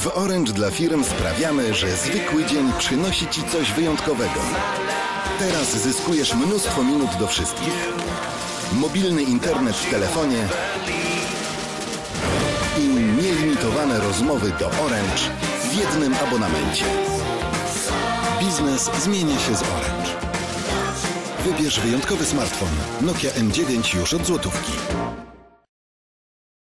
W Orange dla firm sprawiamy, że zwykły dzień przynosi Ci coś wyjątkowego. Teraz zyskujesz mnóstwo minut do wszystkich. Mobilny internet w telefonie i nielimitowane rozmowy do Orange w jednym abonamencie. Biznes zmienia się z Orange. Wybierz wyjątkowy smartfon Nokia N9 już od złotówki.